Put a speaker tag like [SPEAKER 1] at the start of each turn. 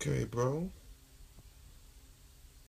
[SPEAKER 1] Okay, bro.